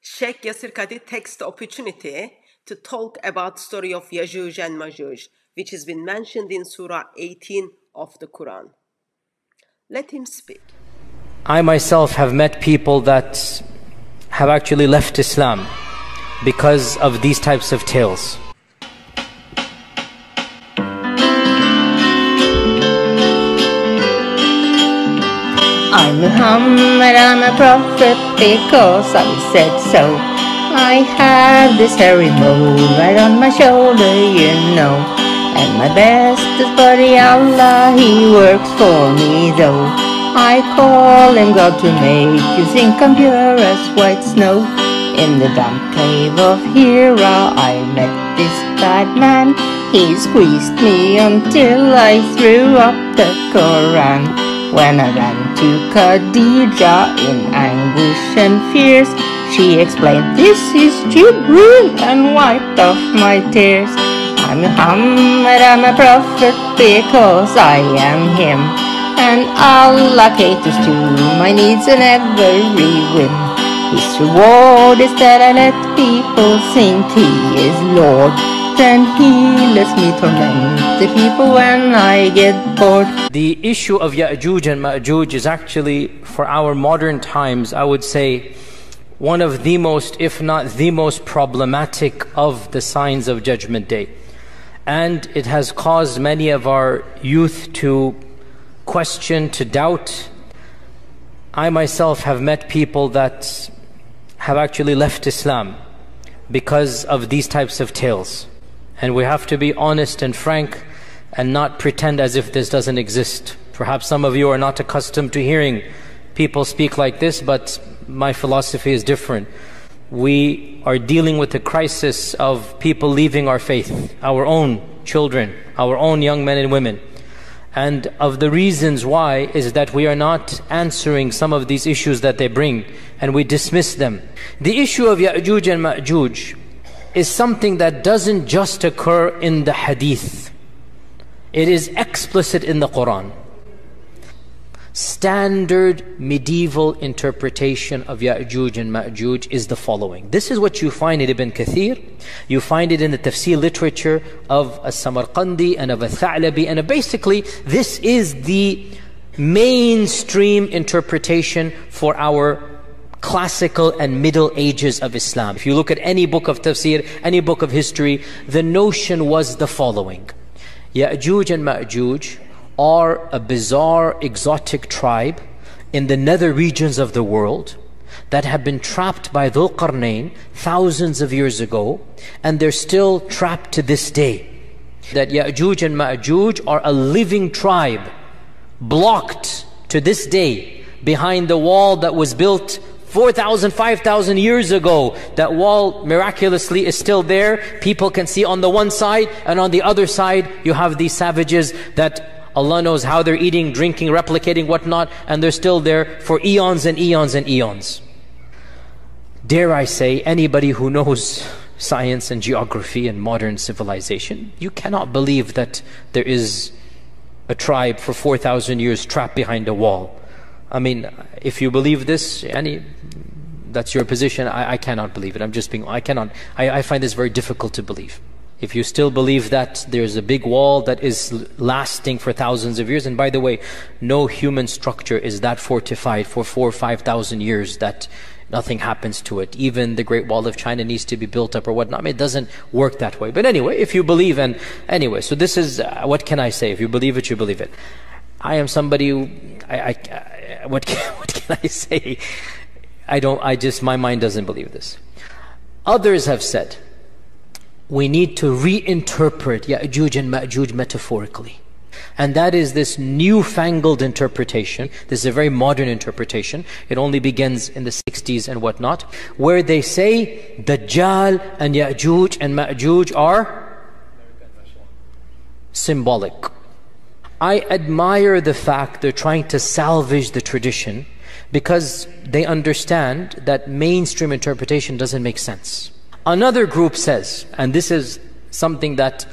Sheikh Yasir Qadhi takes the opportunity to talk about the story of Yajuj and Majuj, which has been mentioned in Surah 18 of the Quran. Let him speak. I myself have met people that have actually left Islam because of these types of tales. I'm Muhammad, I'm a prophet because I said so. I have this hairy mole right on my shoulder, you know. And my bestest buddy Allah, he works for me though. I call him God to make you think I'm pure as white snow. In the damp cave of Hira, I met this bad man. He squeezed me until I threw up the Koran. When I ran to Khadija in anguish and fears, she explained, This is Jibril, and wiped off my tears. I'm Muhammad, I'm a prophet because I am him. And Allah caters to my needs and every whim. His reward is that I let people think He is Lord. Then He lets me torment the people when I get bored. The issue of Ya'juj and Ma'juj is actually, for our modern times, I would say, one of the most, if not the most problematic of the signs of Judgment Day. And it has caused many of our youth to question, to doubt. I myself have met people that have actually left Islam because of these types of tales. And we have to be honest and frank and not pretend as if this doesn't exist. Perhaps some of you are not accustomed to hearing people speak like this, but my philosophy is different. We are dealing with the crisis of people leaving our faith, our own children, our own young men and women. And of the reasons why is that we are not answering some of these issues that they bring and we dismiss them. The issue of Ya'juj and Ma'juj is something that doesn't just occur in the hadith. It is explicit in the Quran. Standard medieval interpretation of Ya'juj and Ma'juj is the following. This is what you find in Ibn Kathir. You find it in the tafsir literature of a Samarqandi and of a Tha'labi. And basically, this is the mainstream interpretation for our classical and middle ages of Islam. If you look at any book of tafsir, any book of history, the notion was the following. Ya'juj and Ma'juj are a bizarre, exotic tribe in the nether regions of the world that have been trapped by Dhul thousands of years ago, and they're still trapped to this day. That Ya'juj and Ma'juj are a living tribe, blocked to this day behind the wall that was built 4,000, 5,000 years ago, that wall miraculously is still there. People can see on the one side, and on the other side, you have these savages that Allah knows how they're eating, drinking, replicating, whatnot, and they're still there for eons and eons and eons. Dare I say, anybody who knows science and geography and modern civilization, you cannot believe that there is a tribe for 4,000 years trapped behind a wall. I mean, if you believe this, any, that's your position. I, I cannot believe it. I'm just being, I cannot, I, I find this very difficult to believe. If you still believe that there's a big wall that is lasting for thousands of years, and by the way, no human structure is that fortified for four or five thousand years that nothing happens to it. Even the Great Wall of China needs to be built up or whatnot. I mean, it doesn't work that way. But anyway, if you believe, and anyway, so this is, uh, what can I say? If you believe it, you believe it. I am somebody who, I, I, what, can, what can I say? I don't, I just, my mind doesn't believe this. Others have said, we need to reinterpret Ya'juj and Ma'juj metaphorically. And that is this newfangled interpretation. This is a very modern interpretation. It only begins in the 60s and whatnot, where they say Dajjal and Ya'juj and Ma'juj are symbolic. I admire the fact they're trying to salvage the tradition because they understand that mainstream interpretation doesn't make sense. Another group says, and this is something that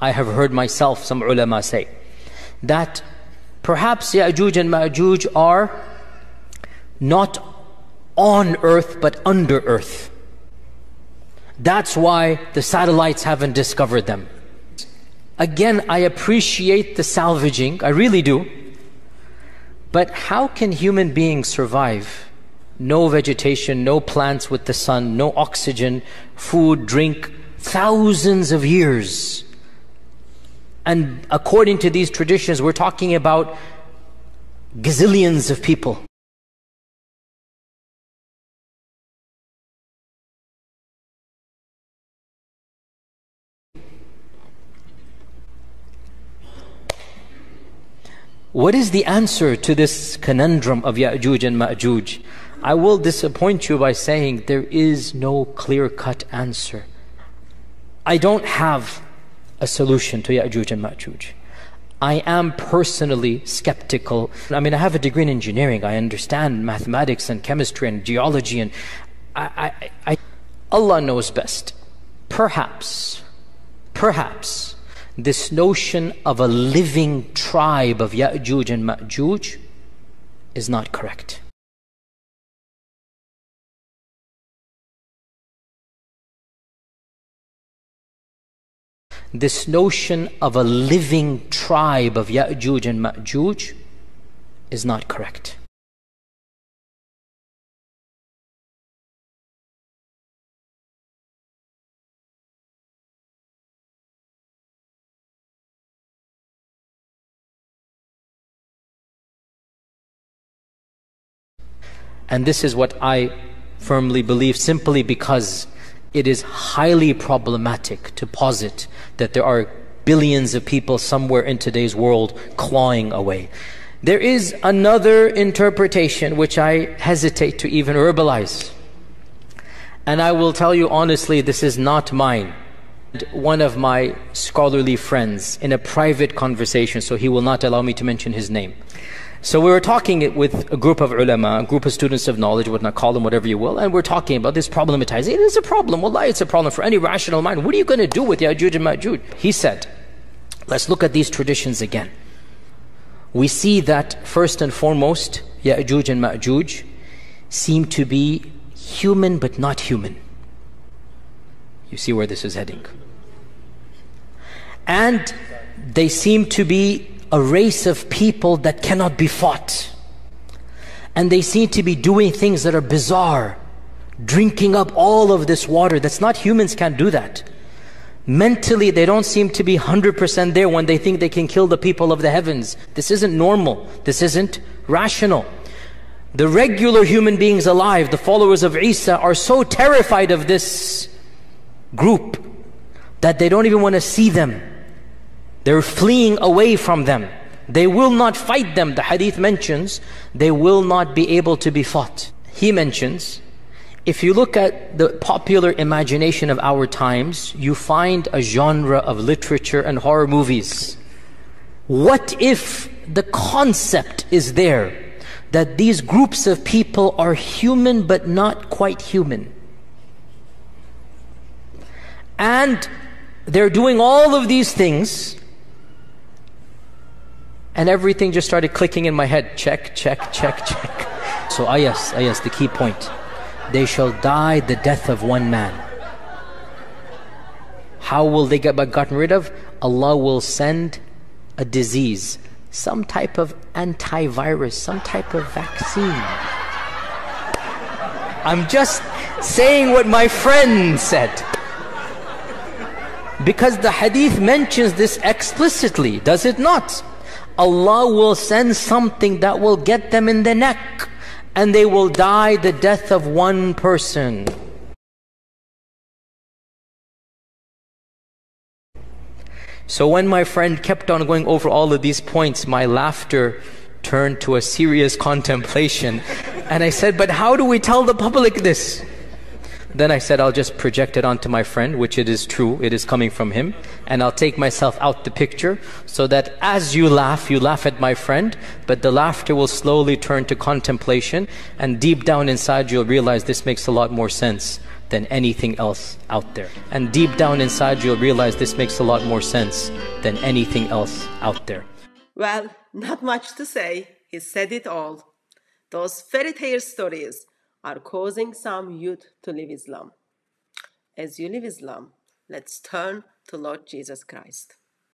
I have heard myself, some ulama say, that perhaps Ya'juj and Ma'juj are not on earth but under earth. That's why the satellites haven't discovered them. Again, I appreciate the salvaging, I really do. But how can human beings survive? No vegetation, no plants with the sun, no oxygen, food, drink, thousands of years. And according to these traditions, we're talking about gazillions of people. What is the answer to this conundrum of Ya'juj and Ma'juj? I will disappoint you by saying there is no clear cut answer. I don't have a solution to Ya'juj and Ma'juj. I am personally skeptical. I mean, I have a degree in engineering. I understand mathematics and chemistry and geology, and I, I, I Allah knows best. Perhaps, perhaps this notion of a living tribe of Ya'juj and Ma'juj is not correct. This notion of a living tribe of Ya'juj and Ma'juj is not correct. And this is what I firmly believe simply because it is highly problematic to posit that there are billions of people somewhere in today's world clawing away. There is another interpretation which I hesitate to even verbalize. And I will tell you honestly, this is not mine. One of my scholarly friends in a private conversation, so he will not allow me to mention his name. So we were talking with a group of ulama, a group of students of knowledge, whatnot, call them whatever you will, and we're talking about this problematizing. It is a problem. Wallah, it's a problem for any rational mind. What are you going to do with Ya'juj and Ma'juj? He said, let's look at these traditions again. We see that first and foremost, Ya'juj and Ma'juj seem to be human but not human. You see where this is heading. And they seem to be a race of people that cannot be fought. And they seem to be doing things that are bizarre, drinking up all of this water. That's not humans can't do that. Mentally, they don't seem to be 100% there when they think they can kill the people of the heavens. This isn't normal. This isn't rational. The regular human beings alive, the followers of Isa, are so terrified of this group that they don't even want to see them. They're fleeing away from them. They will not fight them. The hadith mentions they will not be able to be fought. He mentions if you look at the popular imagination of our times, you find a genre of literature and horror movies. What if the concept is there that these groups of people are human but not quite human? And they're doing all of these things and everything just started clicking in my head. Check, check, check, check. So ah, ayas, ayas, ah, the key point. They shall die the death of one man. How will they get gotten rid of? Allah will send a disease, some type of antivirus, some type of vaccine. I'm just saying what my friend said. Because the hadith mentions this explicitly, does it not? Allah will send something that will get them in the neck and they will die the death of one person. So when my friend kept on going over all of these points, my laughter turned to a serious contemplation. And I said, But how do we tell the public this? Then I said, I'll just project it onto my friend, which it is true, it is coming from him. And I'll take myself out the picture so that as you laugh, you laugh at my friend, but the laughter will slowly turn to contemplation. And deep down inside, you'll realize this makes a lot more sense than anything else out there. And deep down inside, you'll realize this makes a lot more sense than anything else out there. Well, not much to say. He said it all. Those fairy tale stories are causing some youth to leave Islam. As you leave Islam, let's turn to Lord Jesus Christ.